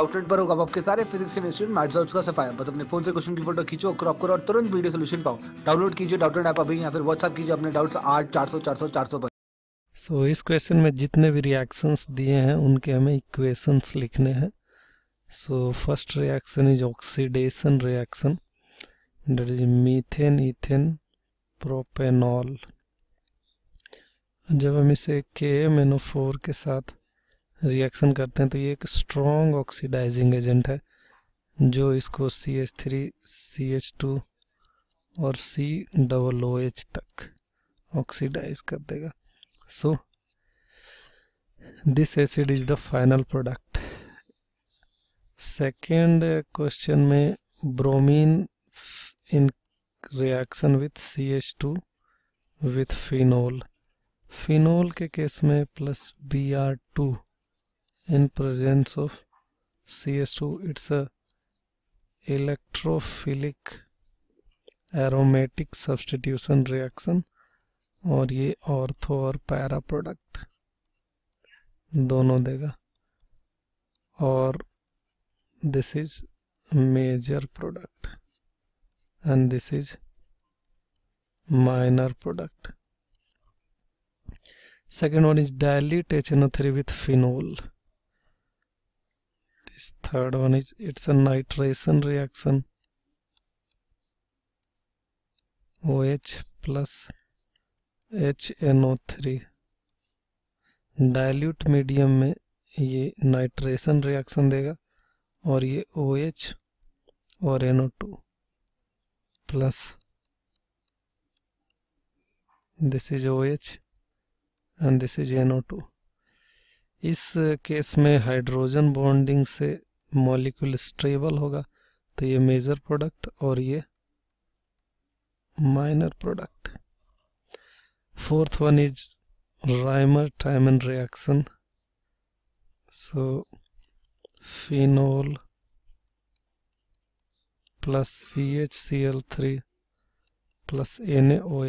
Outlet पर होगा आपके सारे फिजिक्स के स्टूडेंट मैथ्स डाउट्स का सफाया बस अपने फ़ोन से क्वेश्चन की फ़ोटो खींचो क्रॉप करो और तुरंत वीडियो सोल्यूशन पाओ। डाउनलोड कीजिए डाउटलेट ऐप अभी या फिर व्हाट्सएप कीजिए, अपने डाउट्स आठ, चार सौ चार सौ चार सौ पर। सो इस क्वेश्चन में जितने भी रिएक्शंस दिए हैं, उनके हमें इक्वेशंस लिखने हैं। So first reaction is oxidation reaction that is methane ethane propanol जब हम इसे के एम एन ओ फोर के साथ रिएक्शन करते हैं तो ये एक स्ट्रॉन्ग ऑक्सीडाइजिंग एजेंट है, जो इसको C H three C H two और सी डबल ओ एच तक ऑक्सीडाइज कर देगा। So this acid is the final product second question में bromine in reaction with C H two with phenol phenol के case में plus B R two in presence of CS2 it's a electrophilic aromatic substitution reaction और ये ortho और para product दोनों देगा और this is major product and this is minor product second one is dilute HNO3 with phenol is third one is, it's a nitration reaction. OH plus HNO3 dilute medium में ये nitration reaction देगा और ये O OH और N plus this is O H and this is N O two इस case में hydrogen bonding से molecule stable होगा तो ये मेजर प्रोडक्ट और ये minor product. Fourth one is Reimer Tiemann reaction. So phenol plus C H C L three plus N O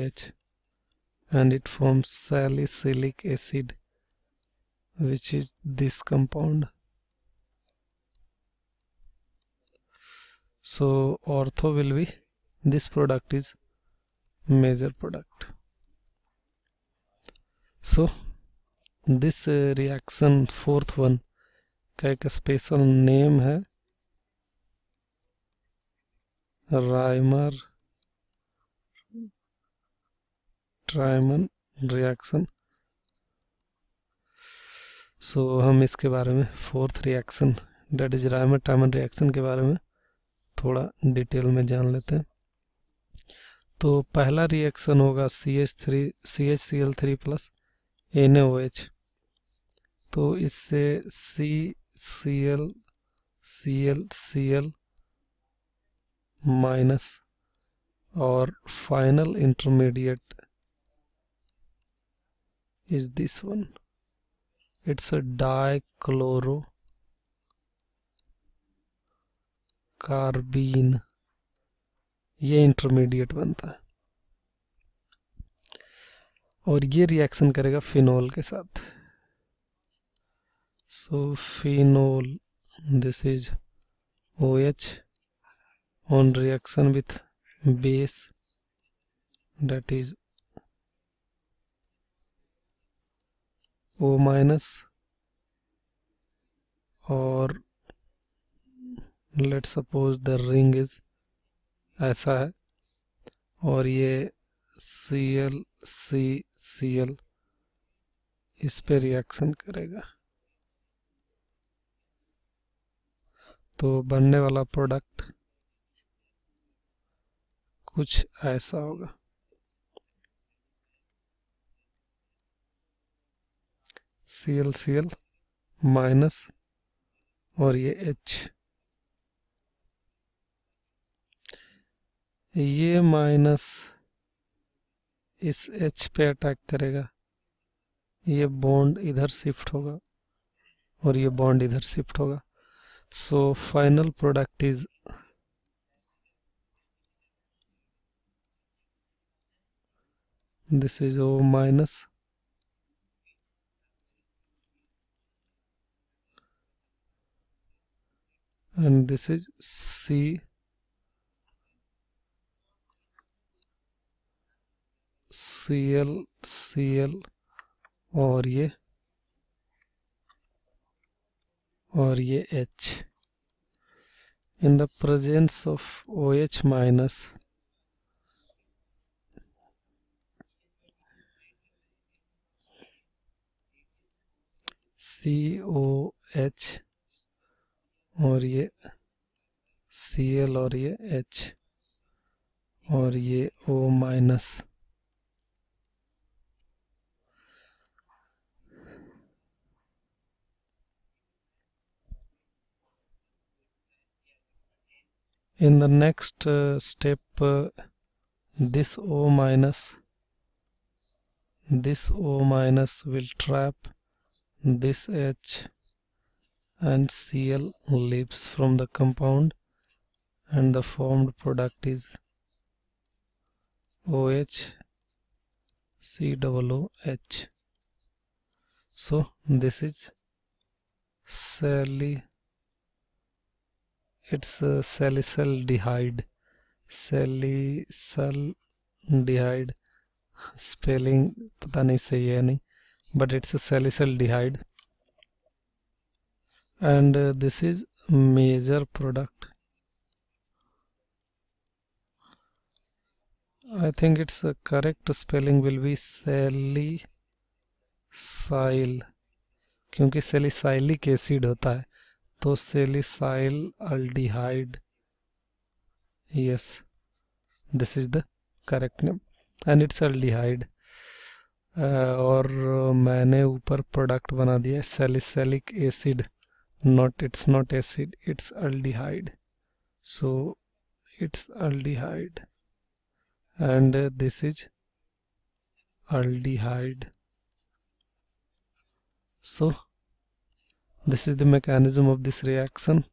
which is this compound so ortho will be this product is major product so this uh, reaction fourth one का एक special name है Reimer Tiemann reaction so so, हम इसके बारे में fourth reaction that is Reimer reaction के बारे में थोड़ा डिटेल में जान लेते हैं। तो पहला रिएक्शन होगा C H three C H C L three plus N O H तो इससे C C L C L C L minus और final intermediate is this one it's a dichloro carbene ये इंटरमीडिएट बनता है। और ये reaction करेगा phenol के साथ। So phenol this is O H on reaction with base that is O minus और let suppose the ring is ऐसा है। और ये सी एल सी सी एल इस पे रिएक्शन करेगा। तो बनने वाला प्रोडक्ट कुछ ऐसा होगा। C L C L minus और ये एच ये माइनस इस एच पे अटैक करेगा। ये बॉन्ड इधर शिफ्ट होगा, और ये बॉन्ड इधर शिफ्ट होगा। So final product is this is O minus and this is C Cl Cl और ये और ये H in the presence of OH minus C O H और ये सी एल और ये एच और ये O minus in the next uh, step uh, this O minus this O minus will trap this H and Cl leaves from the compound and the formed product is OH COOH so this is sally it's a salicylaldehyde salicylaldehyde spelling पता नहीं सही है नहीं but it's a salicylaldehyde and uh, this is major product I think its uh, correct spelling will be क्योंकि salicylic acid होता है तो salicyl aldehyde yes this is the correct name and it's aldehyde और मैंने ऊपर product बना दिया salicylic acid not it's not acid it's aldehyde. So it's aldehyde. And uh, this is aldehyde. So this is the mechanism of this reaction.